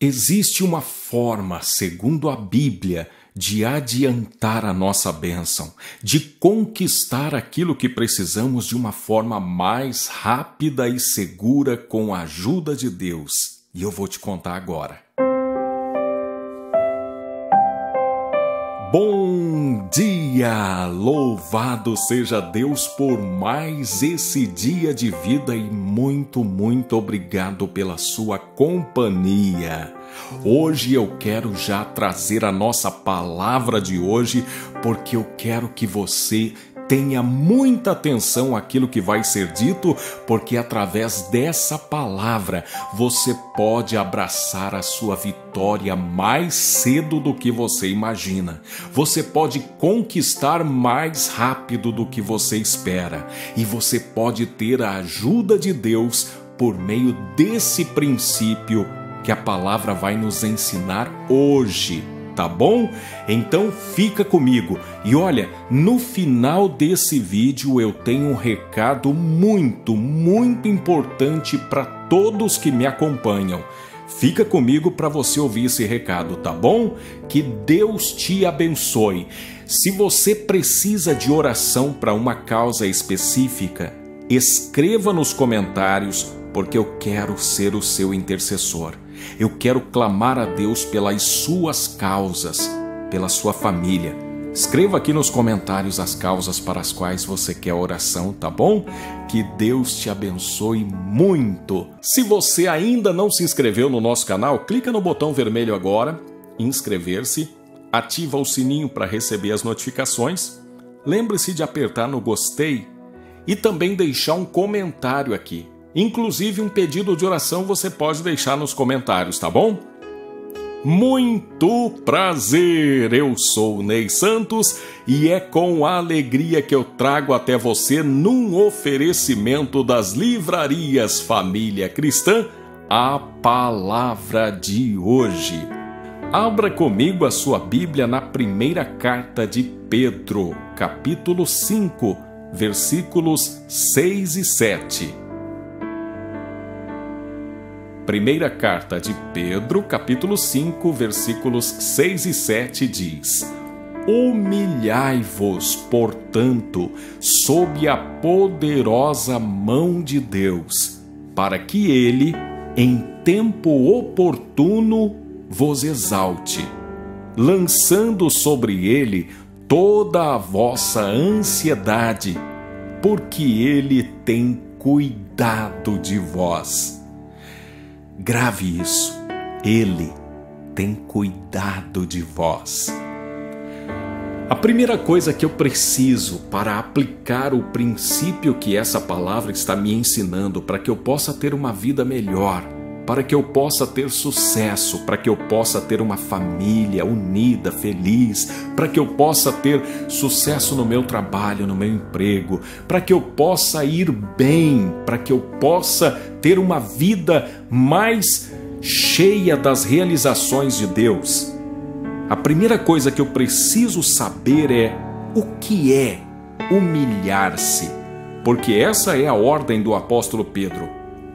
Existe uma forma, segundo a Bíblia, de adiantar a nossa bênção, de conquistar aquilo que precisamos de uma forma mais rápida e segura com a ajuda de Deus. E eu vou te contar agora. Bom dia! Louvado seja Deus por mais esse dia de vida e muito, muito obrigado pela sua companhia. Hoje eu quero já trazer a nossa palavra de hoje, porque eu quero que você tenha muita atenção àquilo que vai ser dito, porque através dessa palavra você pode abraçar a sua vitória mais cedo do que você imagina. Você pode conquistar mais rápido do que você espera, e você pode ter a ajuda de Deus por meio desse princípio que a palavra vai nos ensinar hoje tá bom? Então fica comigo. E olha, no final desse vídeo eu tenho um recado muito, muito importante para todos que me acompanham. Fica comigo para você ouvir esse recado, tá bom? Que Deus te abençoe. Se você precisa de oração para uma causa específica, escreva nos comentários, porque eu quero ser o seu intercessor. Eu quero clamar a Deus pelas suas causas, pela sua família. Escreva aqui nos comentários as causas para as quais você quer oração, tá bom? Que Deus te abençoe muito. Se você ainda não se inscreveu no nosso canal, clica no botão vermelho agora, inscrever-se, ativa o sininho para receber as notificações. Lembre-se de apertar no gostei e também deixar um comentário aqui. Inclusive, um pedido de oração você pode deixar nos comentários, tá bom? Muito prazer! Eu sou Ney Santos e é com alegria que eu trago até você, num oferecimento das livrarias Família Cristã, a palavra de hoje. Abra comigo a sua Bíblia na primeira carta de Pedro, capítulo 5, versículos 6 e 7. Primeira carta de Pedro, capítulo 5, versículos 6 e 7 diz: Humilhai-vos, portanto, sob a poderosa mão de Deus, para que ele, em tempo oportuno, vos exalte, lançando sobre ele toda a vossa ansiedade, porque ele tem cuidado de vós. Grave isso. Ele tem cuidado de vós. A primeira coisa que eu preciso para aplicar o princípio que essa palavra está me ensinando para que eu possa ter uma vida melhor, para que eu possa ter sucesso, para que eu possa ter uma família unida, feliz, para que eu possa ter sucesso no meu trabalho, no meu emprego, para que eu possa ir bem, para que eu possa ter uma vida mais cheia das realizações de Deus. A primeira coisa que eu preciso saber é o que é humilhar-se, porque essa é a ordem do apóstolo Pedro.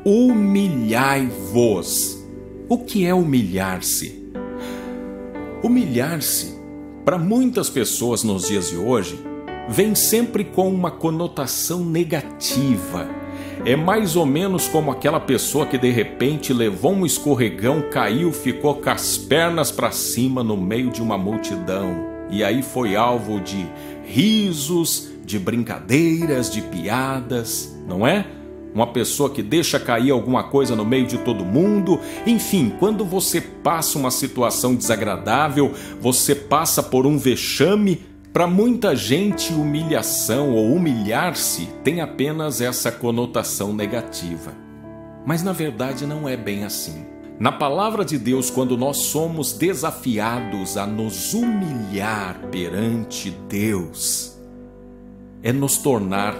Humilhai-vos. O que é humilhar-se? Humilhar-se, para muitas pessoas nos dias de hoje, vem sempre com uma conotação negativa é mais ou menos como aquela pessoa que de repente levou um escorregão, caiu, ficou com as pernas para cima no meio de uma multidão. E aí foi alvo de risos, de brincadeiras, de piadas, não é? Uma pessoa que deixa cair alguma coisa no meio de todo mundo. Enfim, quando você passa uma situação desagradável, você passa por um vexame, para muita gente, humilhação ou humilhar-se tem apenas essa conotação negativa. Mas na verdade não é bem assim. Na palavra de Deus, quando nós somos desafiados a nos humilhar perante Deus, é nos tornar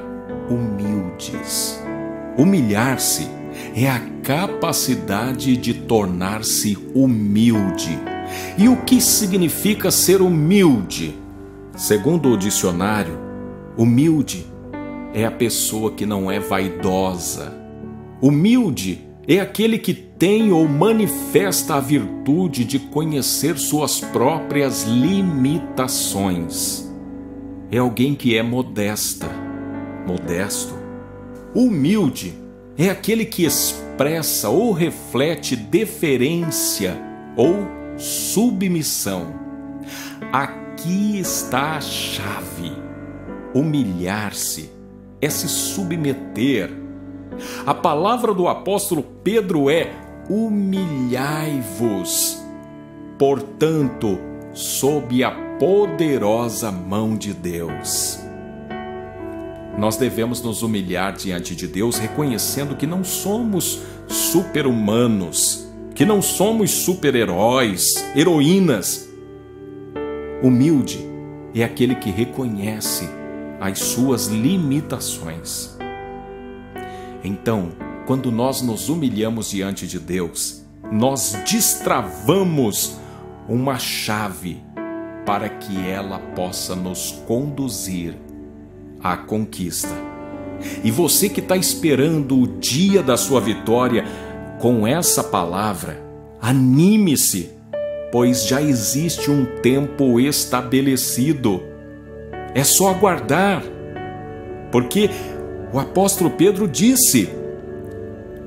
humildes. Humilhar-se é a capacidade de tornar-se humilde. E o que significa ser humilde? Segundo o dicionário, humilde é a pessoa que não é vaidosa. Humilde é aquele que tem ou manifesta a virtude de conhecer suas próprias limitações. É alguém que é modesta, modesto. Humilde é aquele que expressa ou reflete deferência ou submissão. Aqui está a chave. Humilhar-se é se submeter. A palavra do apóstolo Pedro é: humilhai-vos, portanto, sob a poderosa mão de Deus. Nós devemos nos humilhar diante de Deus, reconhecendo que não somos super-humanos, que não somos super-heróis, heroínas. Humilde é aquele que reconhece as suas limitações. Então, quando nós nos humilhamos diante de Deus, nós destravamos uma chave para que ela possa nos conduzir à conquista. E você que está esperando o dia da sua vitória, com essa palavra, anime-se, pois já existe um tempo estabelecido. É só aguardar, porque o apóstolo Pedro disse: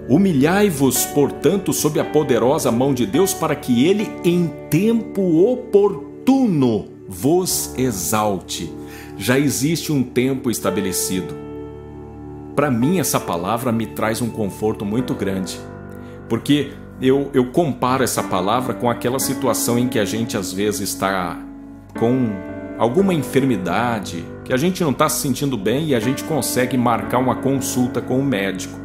Humilhai-vos, portanto, sob a poderosa mão de Deus, para que ele, em tempo oportuno, vos exalte. Já existe um tempo estabelecido. Para mim, essa palavra me traz um conforto muito grande, porque eu, eu comparo essa palavra com aquela situação em que a gente às vezes está com alguma enfermidade, que a gente não está se sentindo bem e a gente consegue marcar uma consulta com o médico.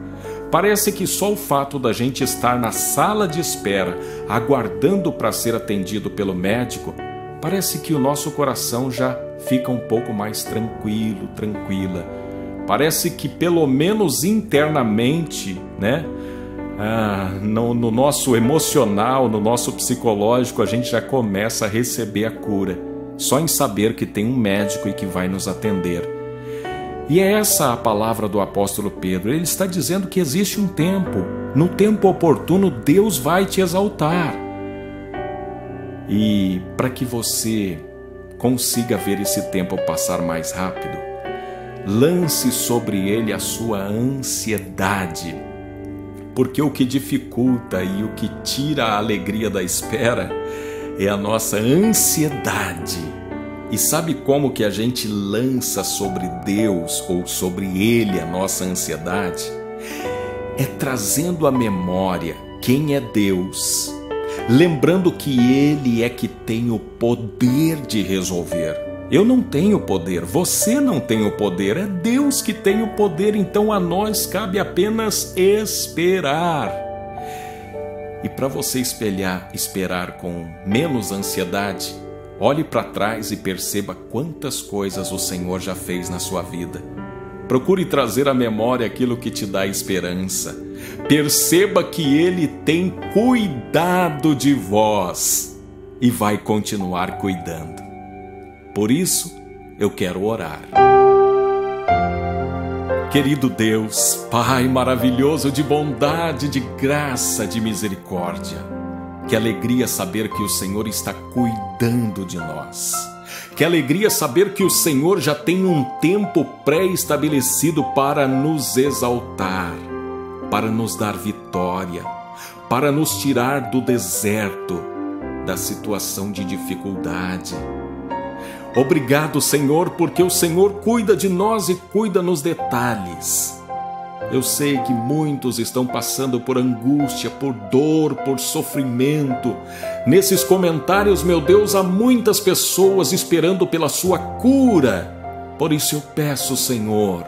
Parece que só o fato da gente estar na sala de espera, aguardando para ser atendido pelo médico, parece que o nosso coração já fica um pouco mais tranquilo, tranquila. Parece que pelo menos internamente, né? Ah, no, no nosso emocional, no nosso psicológico, a gente já começa a receber a cura, só em saber que tem um médico e que vai nos atender. E é essa a palavra do apóstolo Pedro. Ele está dizendo que existe um tempo, no tempo oportuno, Deus vai te exaltar. E para que você consiga ver esse tempo passar mais rápido, lance sobre ele a sua ansiedade porque o que dificulta e o que tira a alegria da espera é a nossa ansiedade. E sabe como que a gente lança sobre Deus ou sobre Ele a nossa ansiedade? É trazendo à memória quem é Deus, lembrando que Ele é que tem o poder de resolver. Eu não tenho poder, você não tem o poder, é Deus que tem o poder, então a nós cabe apenas esperar. E para você espelhar, esperar com menos ansiedade, olhe para trás e perceba quantas coisas o Senhor já fez na sua vida. Procure trazer à memória aquilo que te dá esperança. Perceba que Ele tem cuidado de vós e vai continuar cuidando. Por isso, eu quero orar. Querido Deus, Pai maravilhoso de bondade, de graça, de misericórdia, que alegria saber que o Senhor está cuidando de nós. Que alegria saber que o Senhor já tem um tempo pré-estabelecido para nos exaltar, para nos dar vitória, para nos tirar do deserto, da situação de dificuldade Obrigado, Senhor, porque o Senhor cuida de nós e cuida nos detalhes. Eu sei que muitos estão passando por angústia, por dor, por sofrimento. Nesses comentários, meu Deus, há muitas pessoas esperando pela sua cura. Por isso eu peço, Senhor,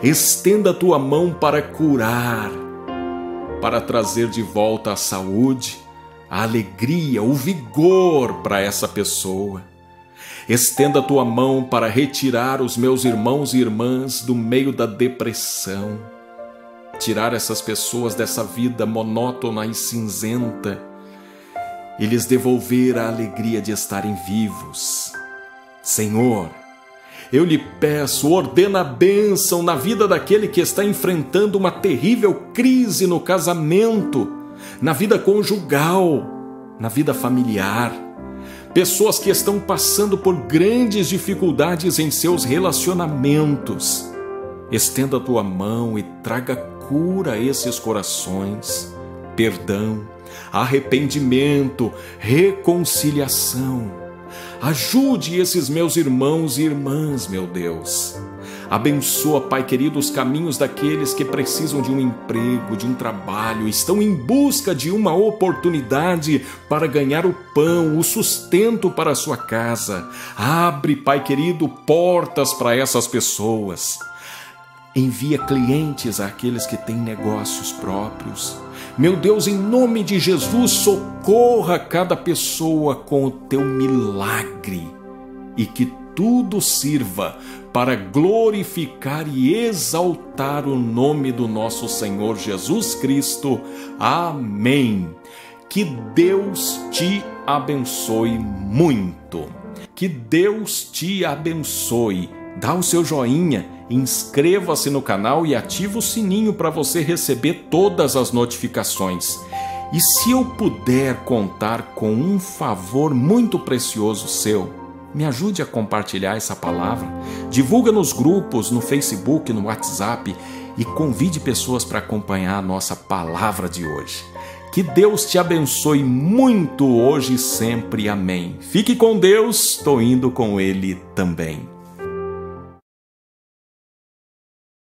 estenda a tua mão para curar, para trazer de volta a saúde, a alegria, o vigor para essa pessoa. Estenda a tua mão para retirar os meus irmãos e irmãs do meio da depressão, tirar essas pessoas dessa vida monótona e cinzenta e lhes devolver a alegria de estarem vivos. Senhor, eu lhe peço, ordena a bênção na vida daquele que está enfrentando uma terrível crise no casamento na vida conjugal, na vida familiar. Pessoas que estão passando por grandes dificuldades em seus relacionamentos. Estenda a tua mão e traga cura a esses corações, perdão, arrependimento, reconciliação. Ajude esses meus irmãos e irmãs, meu Deus. Abençoa, Pai querido, os caminhos daqueles que precisam de um emprego, de um trabalho, estão em busca de uma oportunidade para ganhar o pão, o sustento para a sua casa. Abre, Pai querido, portas para essas pessoas. Envia clientes àqueles que têm negócios próprios. Meu Deus, em nome de Jesus, socorra cada pessoa com o teu milagre e que tudo sirva para glorificar e exaltar o nome do nosso Senhor Jesus Cristo. Amém. Que Deus te abençoe muito. Que Deus te abençoe. Dá o seu joinha inscreva-se no canal e ative o sininho para você receber todas as notificações. E se eu puder contar com um favor muito precioso seu, me ajude a compartilhar essa palavra, divulga nos grupos, no Facebook, no WhatsApp e convide pessoas para acompanhar a nossa palavra de hoje. Que Deus te abençoe muito hoje e sempre. Amém. Fique com Deus, estou indo com Ele também.